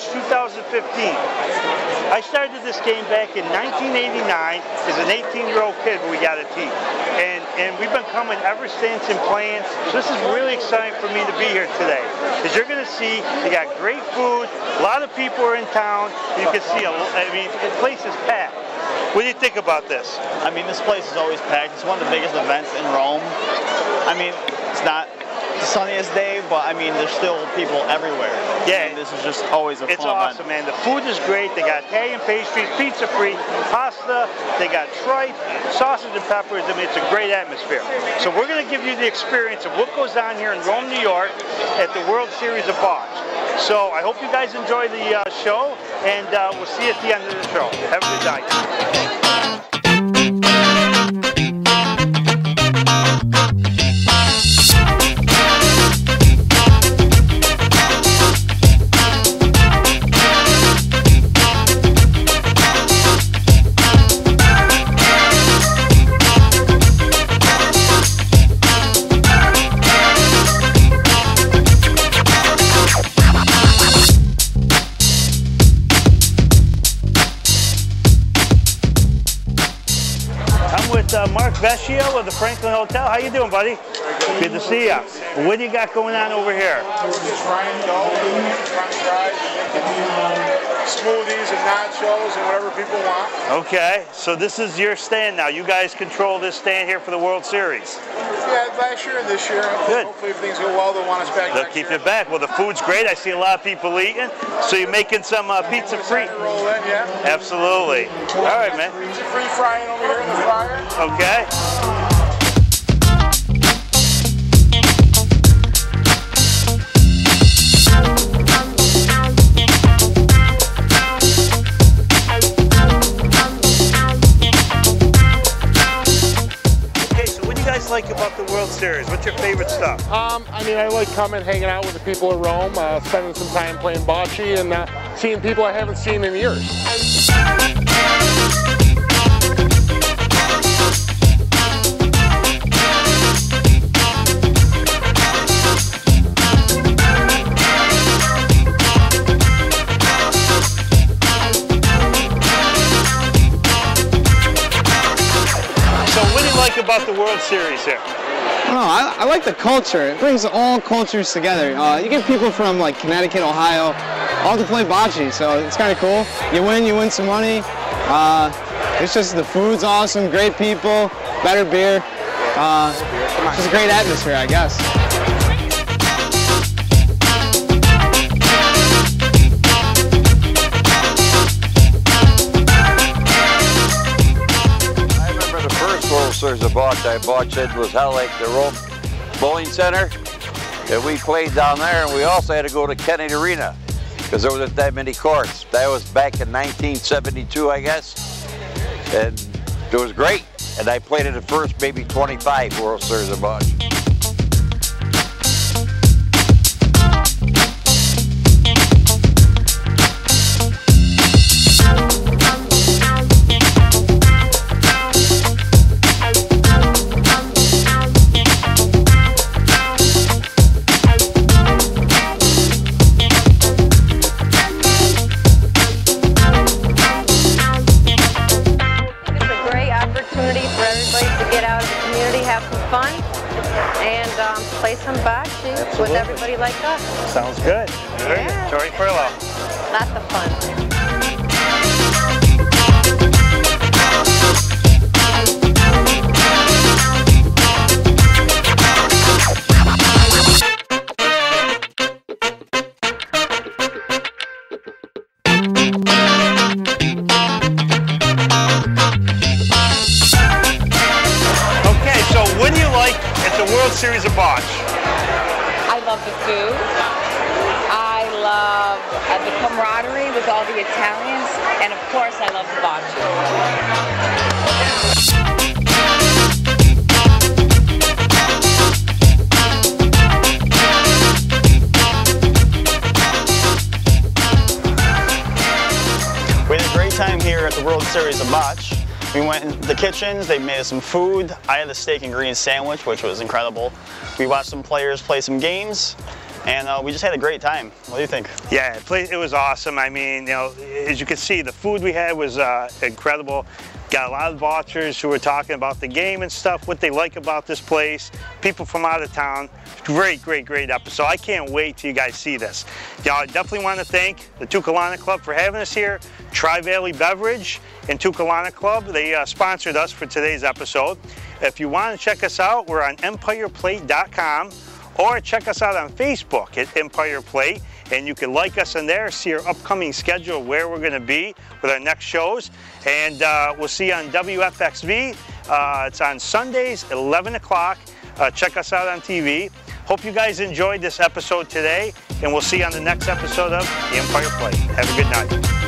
Bocce 2015. I started this game back in 1989 as an 18-year-old kid when we got a team. And, and we've been coming ever since and playing. So this is really exciting for me to be here today. As you're going to see, they got great food, a lot of people are in town. You can see, a, I mean, the place is packed. What do you think about this? I mean, this place is always packed. It's one of the biggest events in Rome. I mean, it's not sunniest day, but I mean, there's still people everywhere. Yeah. And this is just always a It's fun awesome, man. The food is great. They got Italian pastries, pizza free, pasta. They got tripe, sausage and peppers. I mean, it's a great atmosphere. So we're going to give you the experience of what goes on here in Rome, New York, at the World Series of Bocce. So I hope you guys enjoy the uh, show, and uh, we'll see you at the end of the show. Have a good night. Uh, of the Franklin Hotel. How you doing, buddy? Good to see you. What do you got going on over here? Just frying dough, french fries, smoothies and nachos and whatever people want. Okay, so this is your stand now. You guys control this stand here for the World Series. Yeah, last year and this year. Good. Hopefully if things go well, they'll want us back They'll keep year. it back. Well, the food's great. I see a lot of people eating. So you're making some uh, pizza free. Roll in, yeah. Absolutely. All right, man. Pizza free frying over here in the fryer. Okay. Okay, so what do you guys like about the World Series? What's your favorite stuff? Um, I mean, I like coming, hanging out with the people of Rome, uh, spending some time playing bocce, and uh, seeing people I haven't seen in years. About the World Series here? I. I, I like the culture. It brings all cultures together. Uh, you get people from like Connecticut, Ohio, all to play bocce, so it's kind of cool. You win, you win some money. Uh, it's just the food's awesome, great people, better beer. Uh, just a great atmosphere, I guess. Bocce I bought said was held at the Rome Bowling Center. And we played down there and we also had to go to Kennedy Arena because there wasn't that many courts. That was back in 1972, I guess. And it was great. And I played in the first maybe 25 World Series of Bocce. Fun, and um, play some bocce with everybody like us. Sounds good. Very good. Yeah. Tori Furlow. Lots of fun. Okay, Series of Bocce? I love the food. I love uh, the camaraderie with all the Italians, and of course, I love the bocce. We had a great time here at the World Series of Bocce. We went in the kitchens, they made us some food. I had the steak and greens sandwich, which was incredible. We watched some players play some games, and uh, we just had a great time. What do you think? Yeah, it, it was awesome. I mean, you know, as you can see, the food we had was uh, incredible. Got a lot of watchers who are talking about the game and stuff, what they like about this place, people from out of town. Great, great, great episode. I can't wait till you guys see this. I definitely want to thank the Toccolana Club for having us here, Tri Valley Beverage and Toccolana Club. They uh, sponsored us for today's episode. If you want to check us out, we're on EmpirePlate.com or check us out on Facebook at Empire Plate and you can like us in there, see our upcoming schedule, where we're going to be with our next shows. And uh, we'll see you on WFXV. Uh, it's on Sundays, 11 o'clock. Uh, check us out on TV. Hope you guys enjoyed this episode today, and we'll see you on the next episode of The Empire Plate. Have a good night.